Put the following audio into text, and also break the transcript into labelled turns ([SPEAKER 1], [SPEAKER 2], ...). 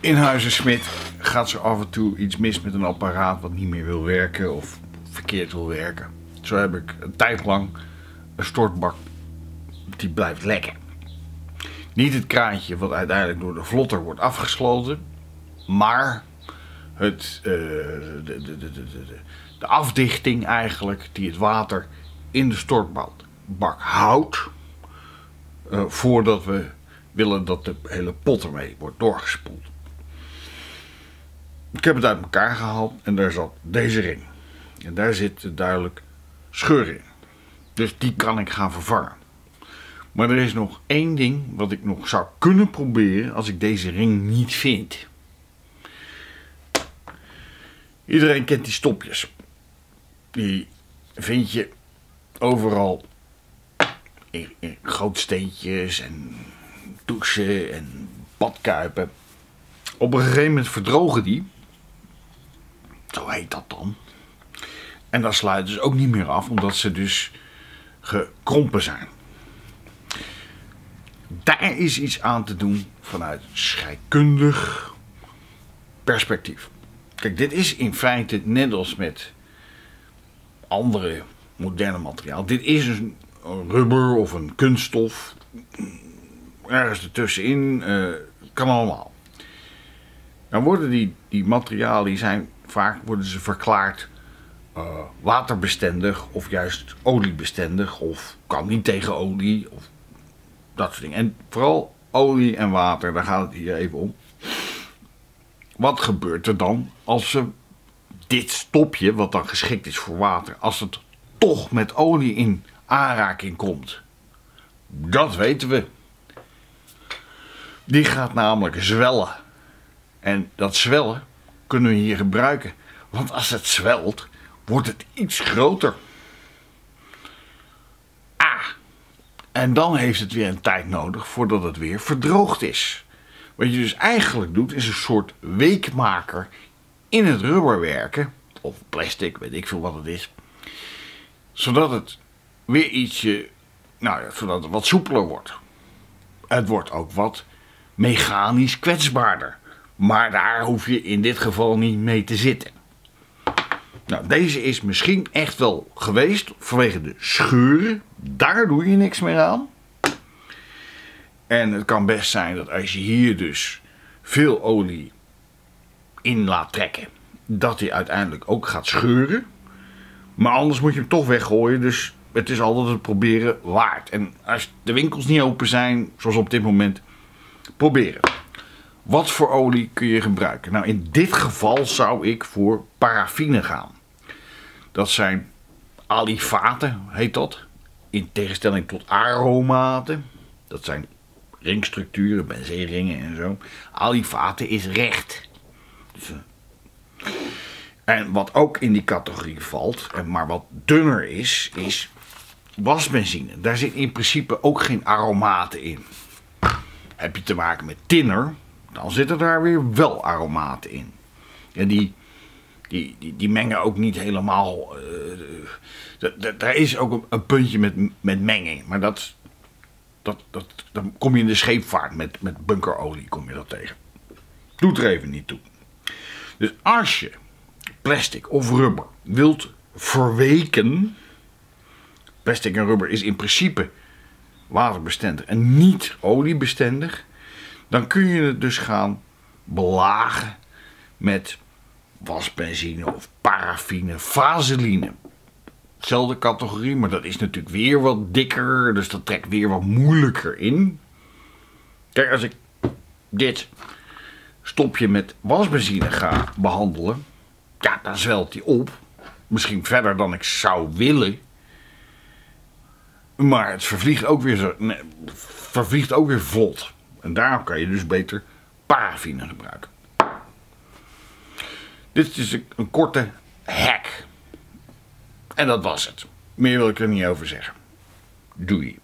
[SPEAKER 1] In Huizen Smit gaat ze af en toe iets mis met een apparaat wat niet meer wil werken of verkeerd wil werken. Zo heb ik een tijd lang een stortbak die blijft lekken. Niet het kraantje wat uiteindelijk door de vlotter wordt afgesloten, maar het, uh, de, de, de, de, afdichting eigenlijk die het water in de stortbak houdt uh, voordat we willen dat de hele pot ermee wordt doorgespoeld. Ik heb het uit elkaar gehaald en daar zat deze ring. En daar zit duidelijk scheur in. Dus die kan ik gaan vervangen. Maar er is nog één ding wat ik nog zou kunnen proberen als ik deze ring niet vind. Iedereen kent die stopjes. Die vind je overal in, in grootsteentjes en douchen en badkuipen. Op een gegeven moment verdrogen die. Zo heet dat dan. En dan sluiten ze ook niet meer af, omdat ze dus gekrompen zijn. Daar is iets aan te doen vanuit scheikundig perspectief. Kijk, dit is in feite net als met andere moderne materiaal. Dit is een rubber of een kunststof. Ergens ertussenin. Uh, kan allemaal. Dan worden die, die materialen, die zijn, vaak worden ze verklaard uh, waterbestendig of juist oliebestendig. Of kan niet tegen olie. Of dat soort dingen. En vooral olie en water, daar gaat het hier even om. Wat gebeurt er dan als ze dit stopje, wat dan geschikt is voor water, als het toch met olie in aanraking komt? Dat weten we. Die gaat namelijk zwellen. En dat zwellen kunnen we hier gebruiken. Want als het zwelt, wordt het iets groter. Ah, en dan heeft het weer een tijd nodig voordat het weer verdroogd is. Wat je dus eigenlijk doet, is een soort weekmaker in het rubber werken. Of plastic, weet ik veel wat het is. Zodat het weer ietsje, nou ja, zodat het wat soepeler wordt. Het wordt ook wat mechanisch kwetsbaarder. Maar daar hoef je in dit geval niet mee te zitten. Nou, deze is misschien echt wel geweest vanwege de scheuren. Daar doe je niks meer aan. En het kan best zijn dat als je hier dus veel olie in laat trekken, dat hij uiteindelijk ook gaat scheuren. Maar anders moet je hem toch weggooien. Dus het is altijd het proberen waard. En als de winkels niet open zijn, zoals op dit moment, proberen. Wat voor olie kun je gebruiken? Nou, in dit geval zou ik voor paraffine gaan. Dat zijn alifaten, heet dat. In tegenstelling tot aromaten. Dat zijn ringstructuren, benzenringen en zo. Alifaten is recht. Dus, eh, en wat ook in die categorie valt, maar wat dunner is, is wasbenzine. Daar zit in principe ook geen aromaten in. Heb je te maken met tinner, dan zitten daar weer wel aromaten in. En die, die, die, die mengen ook niet helemaal. Uh, daar is ook een, een, puntje met, met menging. Maar dat, dat, dat, dan kom je in de scheepvaart met, met bunkerolie kom je dat tegen. Doet er even niet toe. Dus als je plastic of rubber wilt verweken. Plastic en rubber is in principe waterbestendig en niet oliebestendig. Dan kun je het dus gaan belagen met wasbenzine of paraffine, vaseline. Zelfde categorie, maar dat is natuurlijk weer wat dikker, dus dat trekt weer wat moeilijker in. Kijk, als ik dit stopje met wasbenzine ga behandelen, ja, dan zwelt die op. Misschien verder dan ik zou willen. Maar het vervliegt ook weer, zo, vervliegt ook weer vlot. En daarom kan je dus beter paraffine gebruiken. Dit is een, korte hack. En dat was het. Meer wil ik er niet over zeggen. Doei.